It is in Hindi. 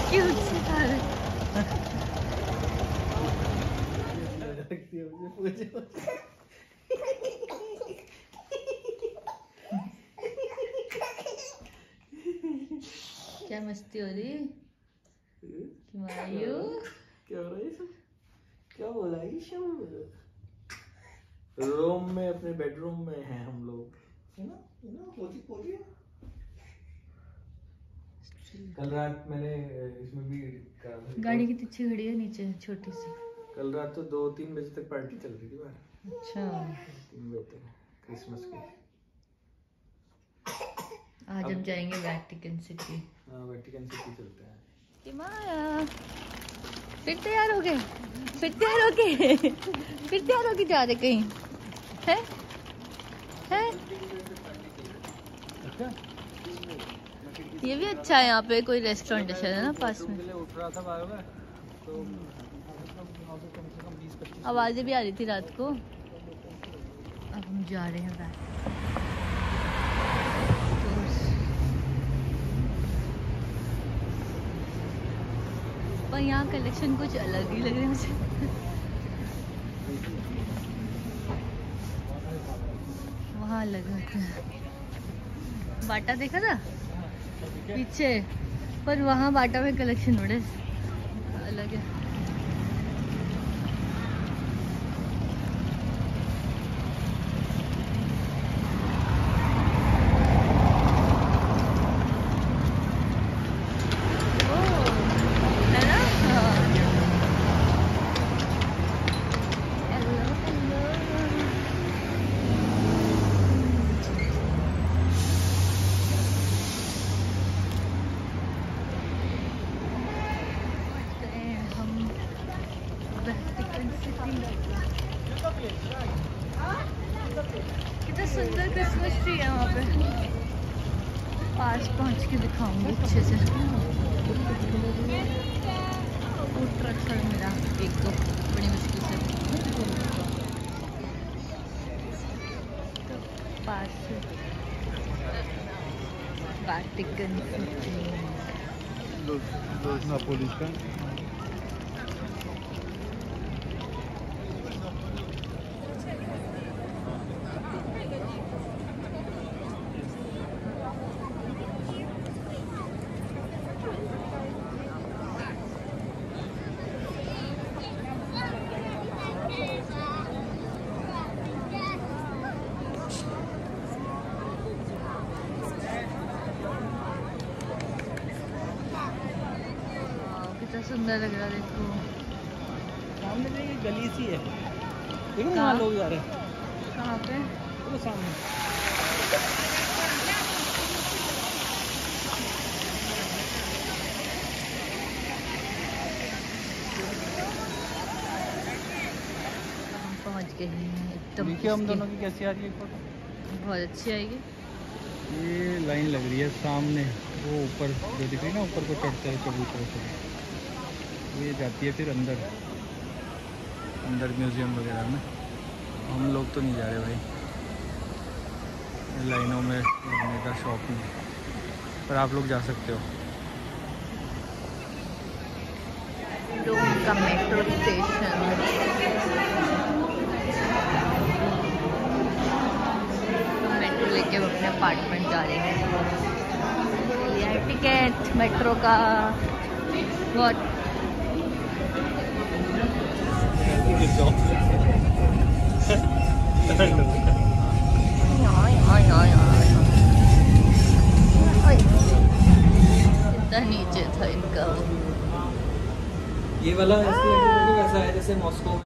क्या मस्ती हो रही क्या हो? रहा है क्या बोला रूम में, अपने बेडरूम में हैं हम लोग है ना है ना पोती पोती है। कल रात मैंने इसमें भी गाड़ी की पीछे खड़ी है नीचे छोटी सी। कल रात तो दो तीन बजे तक पार्टी चल रही थी बाहर। अच्छा। तीन बजे तक क्रिसमस की। आज हम जाएँगे वैटिकन सिटी हाँ वेटिकन सिटी चलते हैं। कि माया। फिर तैयार हो गए? फिर तैयार हो गए? फिर तैयार हो के जा रहे कहीं? है? है? ये भी अच्छा है यहाँ पे, कोई रेस्टोरेंट है ना पास में? आवाज़ें भी आ रही थी रात को। अब हम जा रहे हैं बैक पर यहाँ कलेक्शन कुछ अलग ही लग रहा मुझे। वहाँ अलग होता है। बाटा देखा था? पीछे। पर वहाँ बाटा में कलेक्शन बड़े अलग है है ना हाँ। Hello, hello. पहुँच गए हैं हम वेटिकन सिटी कितना सुंदर क्रिसमस ट्री है वहाँ पे। पास पहुँच के दिखाऊँगी अच्छे से। फ़ूड ट्रक सर मेरा एक तो बड़ी मुश्किल से। तो पास वाटिकन सिटी। नापोली का। वाह, कितना सुंदर लग रहा है देखो। सामने से ये गली सी है। देखो कहाँ? लोग जा रहे हैं। कहाँ पे? वो सामने। पहुँच गए हैं एकदम देखिए हम दोनों की कैसी आ रही है फ़ोटो बहुत अच्छी आएगी। ये लाइन लग रही है सामने वो ऊपर जो दिख रही है ना ऊपर को चढ़ता है चबूतरे से। ये जाती है फिर अंदर। अंदर म्यूज़ियम वगैरह में। हम लोग तो नहीं जा रहे भाई। लाइनों में लगने का शौक नहीं पर आप लोग जा सकते हो। Metro station. मेट्रो लेके अपने अपार्टमेंट जा रहे हैं। टिकट, मेट्रो का बहुत नीचे था इनका ये वाला ऐसे वैसा है जैसे मॉस्को